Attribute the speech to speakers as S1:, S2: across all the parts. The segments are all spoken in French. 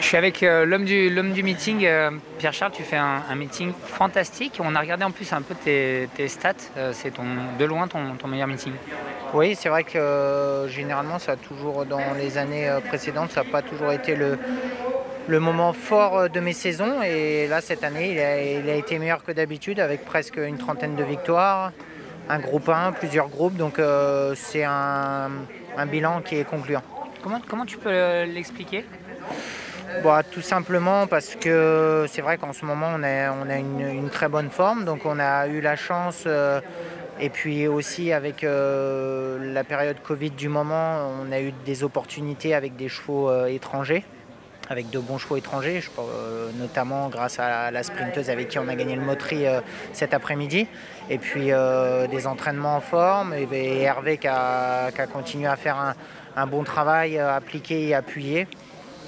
S1: Je suis avec euh, l'homme du, l'homme du meeting, euh, Pierre-Charles, tu fais un, un meeting fantastique. On a regardé en plus un peu tes, tes stats, Euh, c'est ton, de loin ton, ton meilleur meeting.
S2: Oui, c'est vrai que généralement, ça a toujours, dans les années précédentes, ça n'a pas toujours été le, le moment fort de mes saisons. Et là, cette année, il a, il a été meilleur que d'habitude avec presque une trentaine de victoires, un groupe 1, plusieurs groupes. Donc, c'est un, un bilan qui est concluant.
S1: Comment, comment tu peux l'expliquer?
S2: Bah, tout simplement parce que c'est vrai qu'en ce moment on a, une, très bonne forme, donc on a eu la chance, euh, et puis aussi avec euh, la période Covid du moment, on a eu des opportunités avec des chevaux euh, étrangers, avec de bons chevaux étrangers, euh, notamment grâce à la sprinteuse avec qui on a gagné le Moterie euh, cet après-midi, et puis euh, des entraînements en forme, et, et Hervé qui a, continué à faire un, bon travail euh, appliqué et appuyé.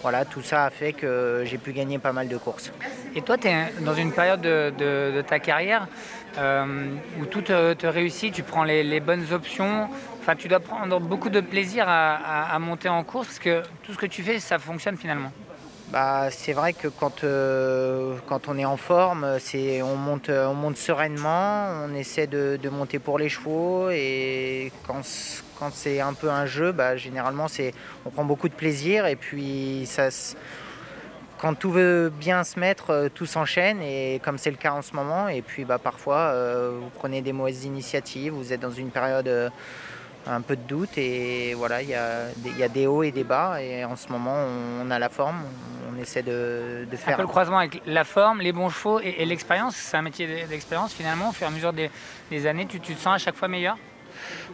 S2: Voilà, tout ça a fait que j'ai pu gagner pas mal de courses.
S1: Et toi, tu es dans une période de, ta carrière euh, où tout te, réussit, tu prends les, bonnes options. Enfin, tu dois prendre beaucoup de plaisir à monter en course parce que tout ce que tu fais, ça fonctionne finalement.
S2: Bah, c'est vrai que quand, euh, quand on est en forme, on, monte, on monte sereinement, on essaie de, de monter pour les chevaux et quand, quand c'est un peu un jeu, bah, généralement on prend beaucoup de plaisir et puis ça, quand tout veut bien se mettre, euh, tout s'enchaîne et comme c'est le cas en ce moment. Et puis bah, parfois euh, vous prenez des mauvaises initiatives, vous êtes dans une période euh, un peu de doute et voilà, il y, a y a des hauts et des bas et en ce moment on, a la forme, on essaie de, de
S1: Un
S2: faire.
S1: peu le croisement avec la forme, les bons chevaux et, et l'expérience. C'est un métier d'e- d'expérience finalement. Au fur et à mesure des, des années, tu, tu te sens à chaque fois meilleur?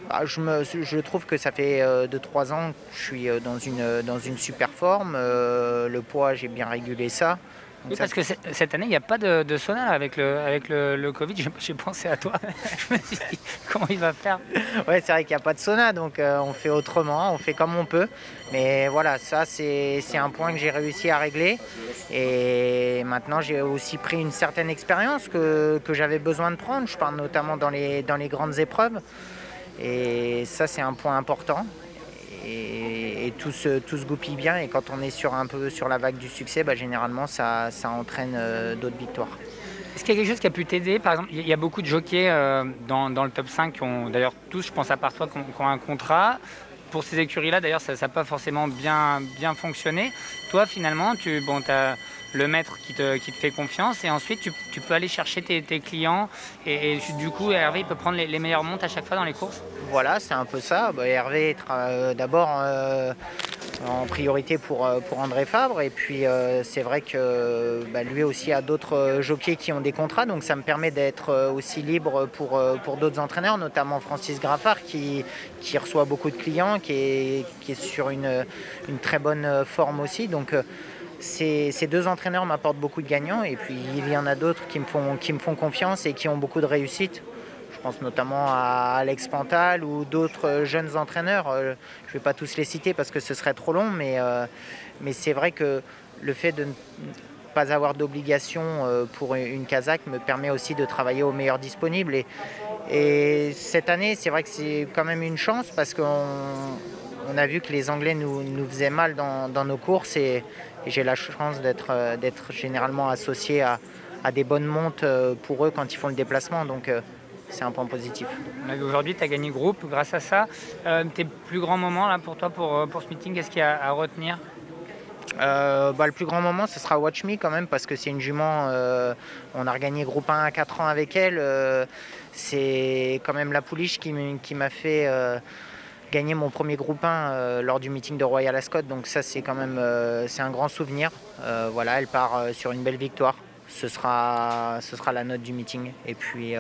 S2: Ah, je, me, je trouve que ça fait 2-3 ans que je suis euh, dans une, dans une super forme. Euh, le poids, j'ai bien régulé ça.
S1: Oui, parce que cette année, il n'y a pas de, de sauna avec le, avec le, le Covid. J'ai- pensé à toi. Je me suis dit, comment il va faire?
S2: Ouais, c'est vrai qu'il n'y a pas de sauna, donc euh, on fait autrement, on fait comme on peut. Mais voilà, ça c'est un point que j'ai réussi à régler. Et maintenant j'ai aussi pris une certaine expérience que, que j'avais besoin de prendre. Je parle notamment dans les, dans les grandes épreuves. Et ça c'est un point important. Et tout, se, goupille bien. Et quand on est sur un peu sur la vague du succès, bah, généralement ça, ça entraîne euh, d'autres victoires.
S1: Est-ce qu'il y a quelque chose qui a pu t'aider? Par exemple, il y a beaucoup de jockeys euh, dans, dans le top 5 qui ont, d'ailleurs tous, je pense à part toi, qui ont un contrat. Pour ces écuries-là, d'ailleurs, ça n'a pas forcément bien, bien fonctionné. Toi, finalement, tu bon, as le maître qui te, fait confiance et ensuite tu, peux aller chercher tes, clients et, du coup, Hervé peut prendre les, meilleures montes à chaque fois dans les courses?
S2: Voilà, c'est un peu ça. Bah, Hervé tra- euh, d'abord euh, en priorité pour, euh, pour André Fabre. Et puis c'est vrai que bah, lui aussi a d'autres jockeys qui ont des contrats. Donc ça me permet d'être aussi libre pour, d'autres entraîneurs, notamment Francis Graffard qui, reçoit beaucoup de clients, qui est, est sur une, très bonne forme aussi. Ces, deux entraîneurs m'apportent beaucoup de gagnants. Et puis il y en a d'autres qui me font, qui me font confiance et qui ont beaucoup de réussite. Je pense notamment à Alex Pantal ou d'autres jeunes entraîneurs. Euh, Je ne vais pas tous les citer parce que ce serait trop long, mais, euh, mais c'est vrai que le fait de ne pas avoir d'obligation euh, pour une Kazakh me permet aussi de travailler au meilleur disponible. Et, et cette année, c'est vrai que c'est quand même une chance parce qu'on on a vu que les Anglais nous, faisaient mal dans, dans nos courses et j'ai la chance d'être euh, d'être généralement associé à, à des bonnes montes euh, pour eux quand ils font le déplacement. Donc euh, c'est un point positif.
S1: Aujourd'hui, tu as gagné groupe grâce à ça. Euh, tes plus grands moments là, pour toi, pour, pour ce meeting, qu'est-ce qu'il y a à retenir?
S2: Euh, bah, le plus grand moment, ce sera Watch Me quand même, parce que c'est une jument. euh, on a regagné groupe 1 à 4 ans avec elle. c'est quand même la pouliche qui m'a fait gagner mon premier groupe 1 euh, lors du meeting de Royal Ascot. Donc, ça, c'est quand même euh, c'est un grand souvenir. Euh, voilà, elle part sur une belle victoire. Ce sera, ce sera la note du meeting. Et puis,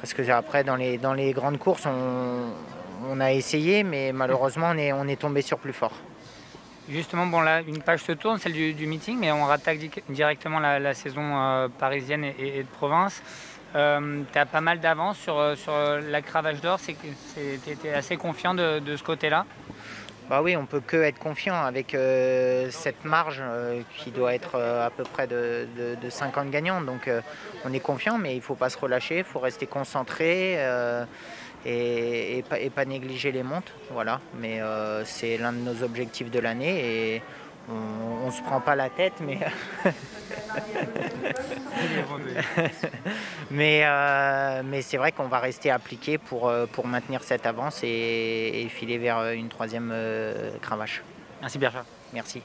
S2: parce que après, dans les, dans les grandes courses, on, a essayé, mais malheureusement, on est, on est tombé sur plus fort.
S1: Justement, bon là, une page se tourne, celle du, meeting, mais on rattaque di- directement la, saison parisienne et de province. Euh, tu as pas mal d'avance sur, euh, euh, la cravache d'or, tu étais assez confiant de, ce côté-là?
S2: Bah oui, on peut que être confiant avec cette marge qui doit être à peu près de, de- de 50 gagnants. Donc on est confiant, mais il ne faut pas se relâcher, il faut rester concentré et, et pas, négliger les montes. Voilà. Mais c'est l'un de nos objectifs de l'année on, ne se prend pas la tête, mais mais, euh, mais c'est vrai qu'on va rester appliqué pour, euh, pour maintenir cette avance et, filer vers une troisième cravache.
S1: Merci Pierre.
S2: Merci.